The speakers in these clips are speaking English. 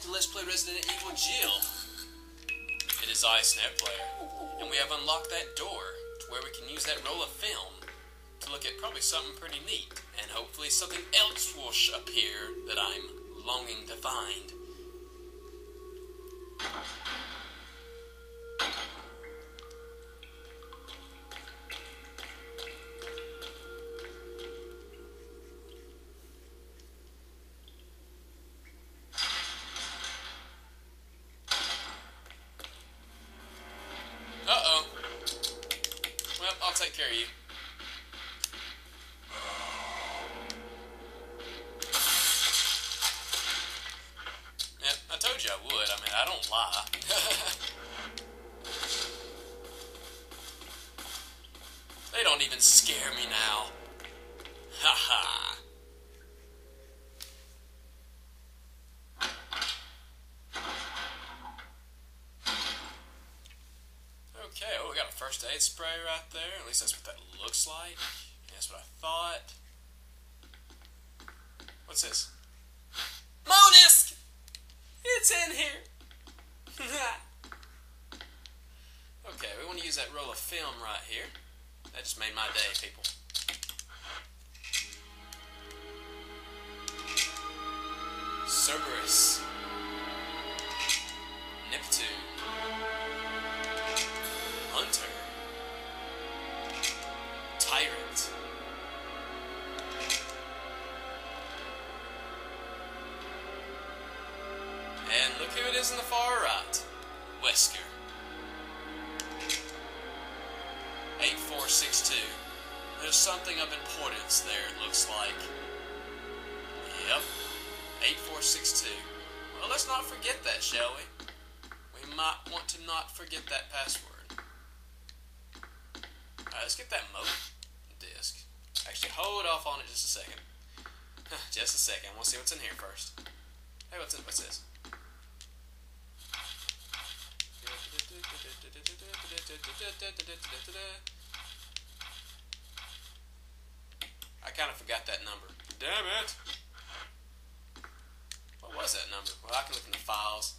to Let's Play Resident Evil Jill. It is I, Snareplayer, and we have unlocked that door to where we can use that roll of film to look at probably something pretty neat, and hopefully something else will appear that I'm longing to find. You. Yeah, I told you I would. I mean, I don't lie. they don't even scare me now. Ha ha. Okay, oh, we got a first aid spray right there. At least that's what that looks like. That's what I thought. What's this? MO Disk! It's in here! okay, we want to use that roll of film right here. That just made my day, people. Cerberus. Neptune. Look who it is in the far right. Wesker. 8462. There's something of importance there, it looks like. Yep. 8462. Well, let's not forget that, shall we? We might want to not forget that password. Alright, let's get that MO disc. Actually, hold off on it just a second. just a second. We'll see what's in here first. Hey, what's in what's this? I kind of forgot that number. Damn it! What was that number? Well, I can look in the files.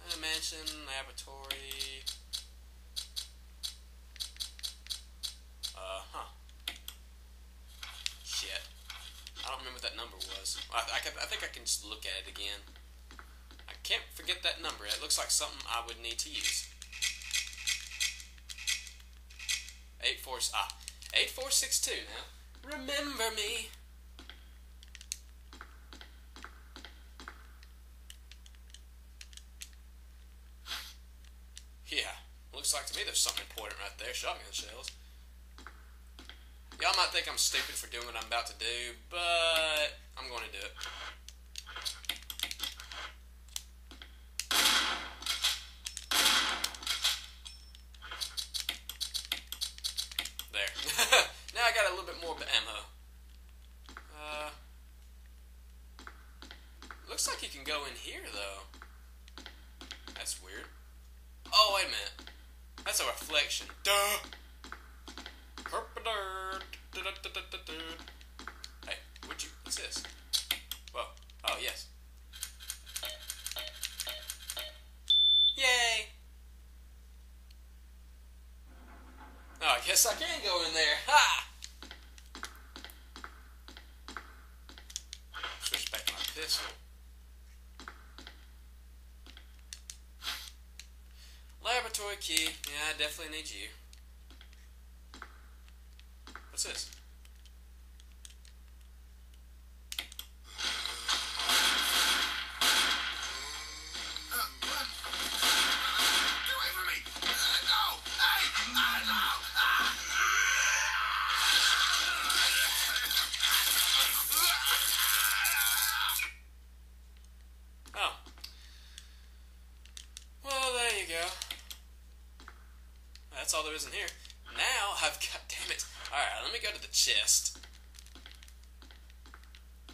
Uh, mansion, laboratory. Uh huh. Shit. I don't remember what that number was. I, I, I think I can just look at it again. I can't forget that number. It looks like something I would need to use. Eight four ah eight four six two now. Remember me. Yeah, looks like to me there's something important right there. Shotgun shells. Y'all might think I'm stupid for doing what I'm about to do, but I'm going to do it. There. now I got a little bit more ammo. Uh, looks like you can go in here, though. That's weird. Oh, wait a minute. That's a reflection. Duh! Hey, would you? What's this? Whoa. Oh, yes. Yay! Oh, I guess I can go in there. Ha! Switch back to my pistol. Key. Yeah, I definitely need you. What's this? That's all there is in here. Now I've got. Damn it. Alright, let me go to the chest.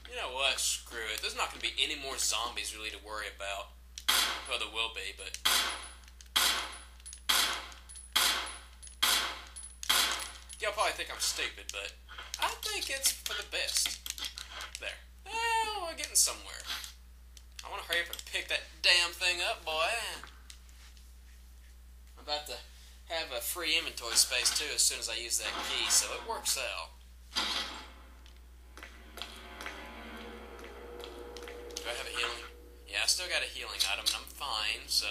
You know what? Screw it. There's not going to be any more zombies really to worry about. Well, there will be, but. Y'all probably think I'm stupid, but I think it's for the best. There. Well, we're getting somewhere. I want to hurry up and pick that damn thing up, boy. I'm about to have a free inventory space too as soon as I use that key, so it works out. Do I have a healing? Yeah, I still got a healing item, and I'm fine, so...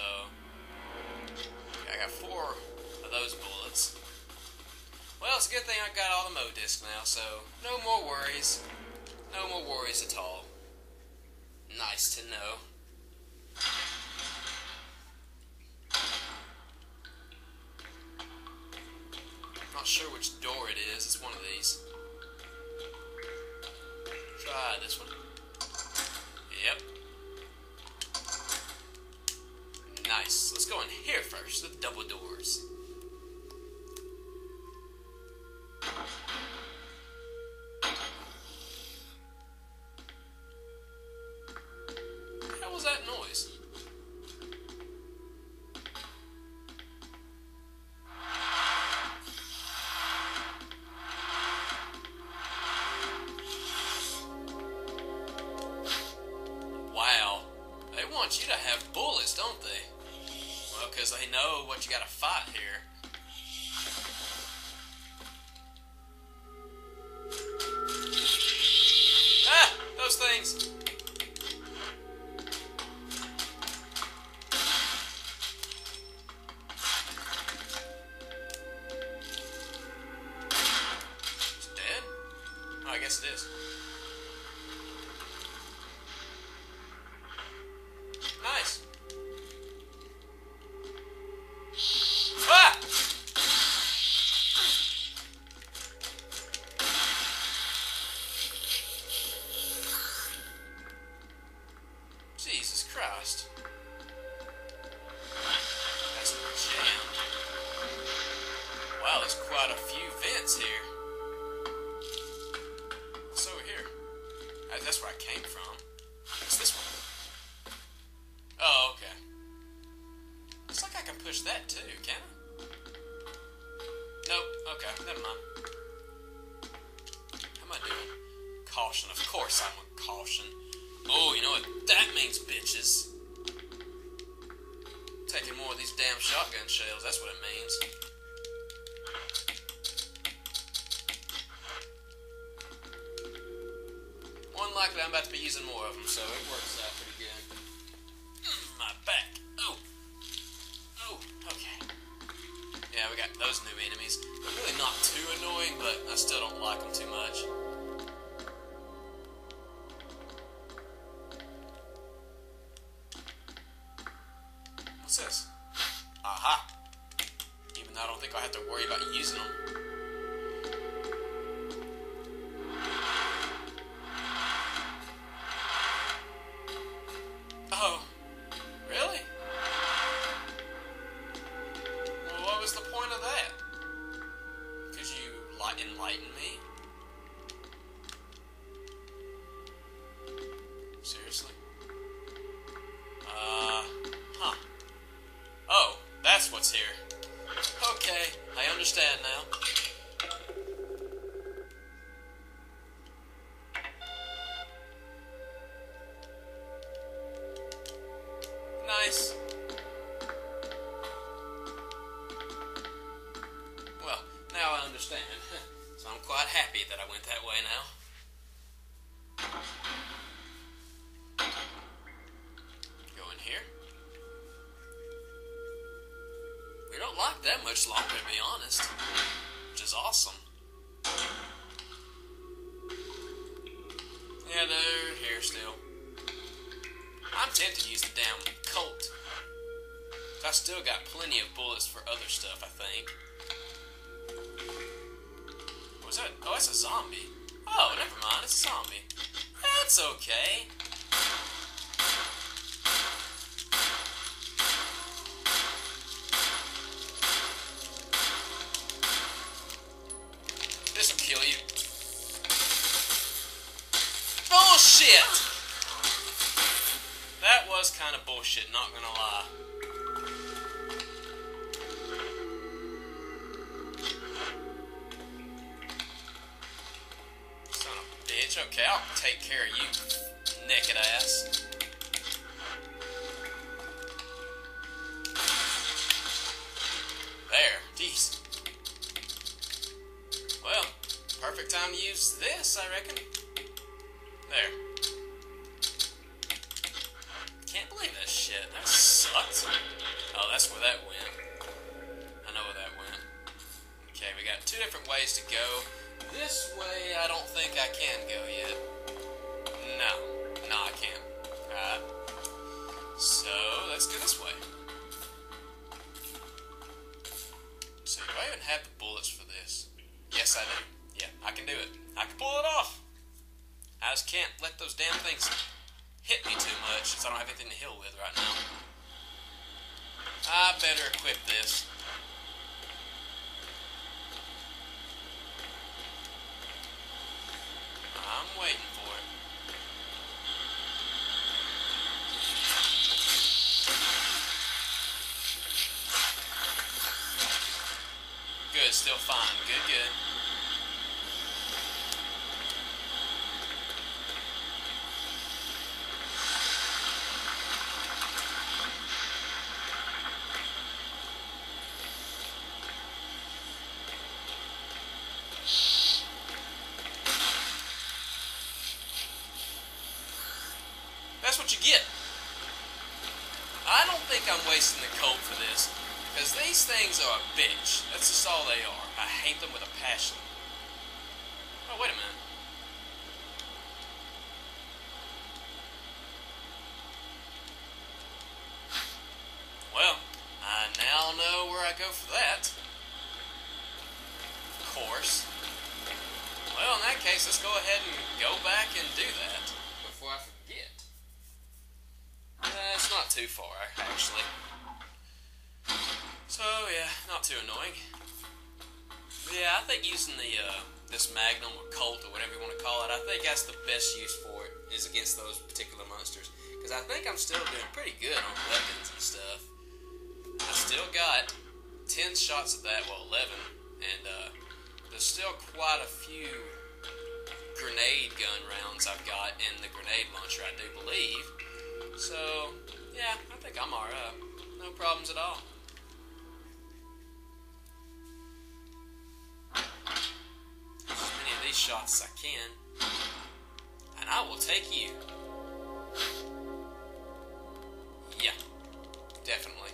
I got four of those bullets. Well, it's a good thing I've got all the Mo discs now, so no more worries. No more worries at all. Nice to know. Not sure which door it is. It's one of these. Try this one. Yep. Nice. Let's go in here first. The double doors. Because they know what you gotta fight here. Ah! Those things! Of course I'm with caution. Oh, you know what that means, bitches. Taking more of these damn shotgun shells, that's what it means. More than likely, I'm about to be using more of them, so it works out pretty good. Mm, my back. Oh. Oh, okay. Yeah, we got those new enemies. They're really not too annoying, but I still don't like them too much. This? Aha. Even though I don't think I'll have to worry about using them. Understand now. Much longer, to be honest. Which is awesome. Yeah, they're here still. I'm tempted to use the damn Colt. I still got plenty of bullets for other stuff, I think. What was that? Oh, that's a zombie. Oh, never mind, it's a zombie. That's okay. that was kind of bullshit, not gonna lie. Son of a bitch. Okay, I'll take care of you, naked ass. There. Jeez. Well, perfect time to use this, I reckon. There. To go. This way, I don't think I can go yet. No. No, I can't. Alright. So, let's go this way. So, do I even have the bullets for this? Yes, I do. Yeah, I can do it. I can pull it off. I just can't let those damn things hit me too much since I don't have anything to heal with right now. I better equip this. I'm waiting for it. Good, still fine. Good, good. That's what you get. I don't think I'm wasting the Colt for this, because these things are a bitch. That's just all they are. I hate them with a passion. Oh, wait a minute. Well, I now know where I go for that. Of course. Well, in that case, let's go ahead and go back and do that before I forget. Uh, it's not too far, actually. So yeah, not too annoying. But yeah, I think using the uh, this Magnum or Colt or whatever you want to call it, I think that's the best use for it is against those particular monsters. Because I think I'm still doing pretty good on weapons and stuff. I still got ten shots of that, well eleven, and uh, there's still quite a few grenade gun rounds I've got in the grenade launcher, I do believe. So, yeah, I think I'm alright. No problems at all. As many of these shots as I can. And I will take you. Yeah, definitely.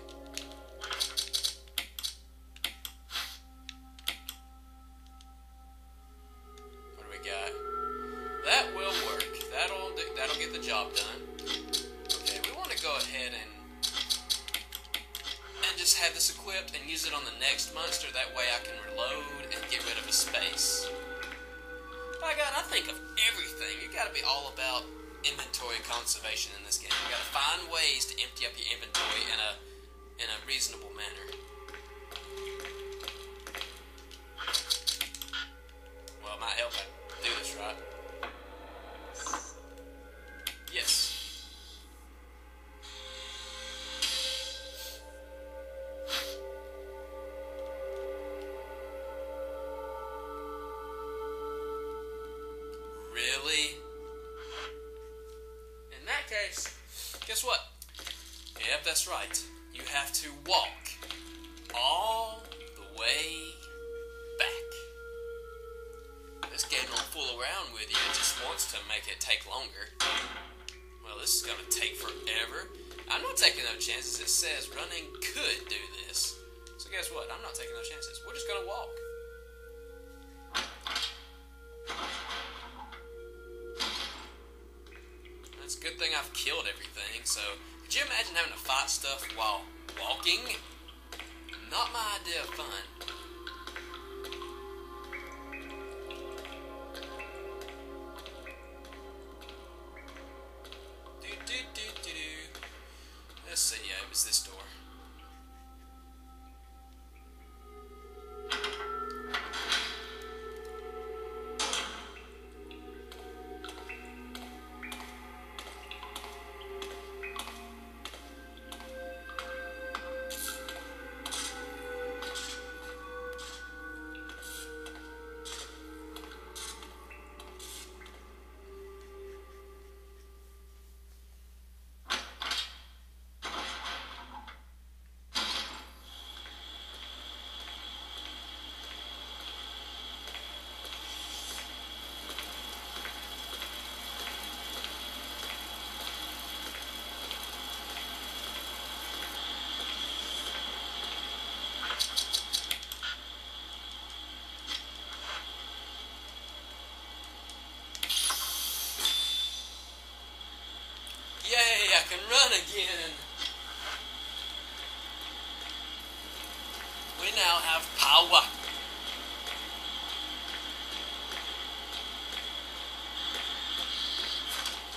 About inventory conservation in this game. You got to find ways to empty up your inventory in a in a reasonable manner. Well, it might help I do this right. That's right. You have to walk all the way back. This game won't fool around with you, it just wants to make it take longer. Well, this is gonna take forever. I'm not taking no chances. It says running could do this. So guess what? I'm not taking no chances. We're just gonna walk. It's a good thing I've killed everything, so could you imagine having to fight stuff while walking? Not my idea of fun. I run again. We now have power.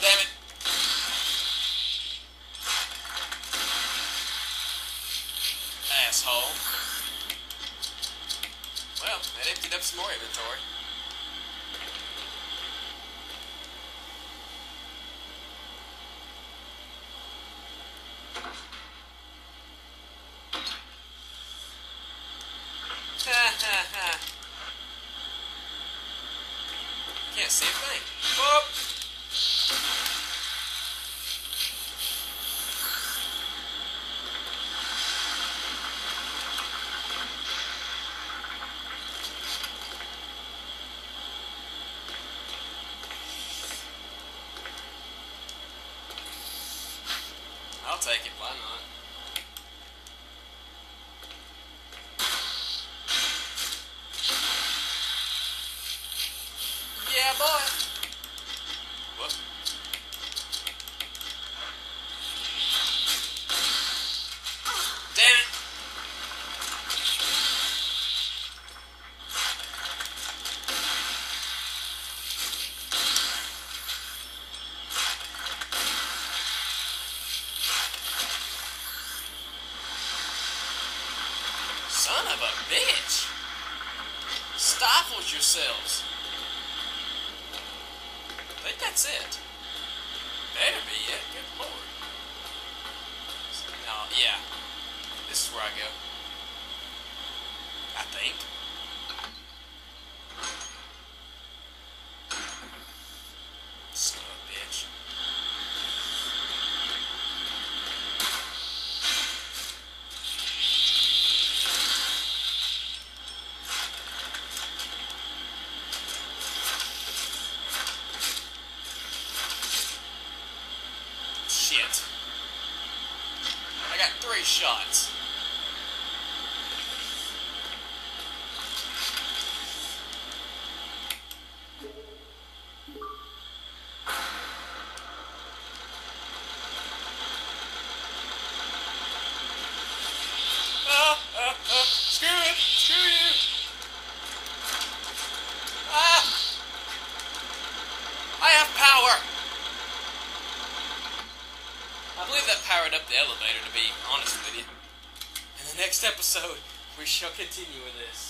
Damn it. Asshole. Well, that emptied up some more inventory. A thing. Whoop! I'll take it. Why not? Yeah, boy. Whoop. Damn it. Son of a bitch. Stifles yourselves. I think that's it. Better be it. Good lord. No, yeah. This is where I go. I think. Son of a bitch. Shit. Shots. Ah, ah, ah. Screw it! Screw you! Ah! I have power! I believe that powered the elevator, to be honest with you. In the next episode, we shall continue with this.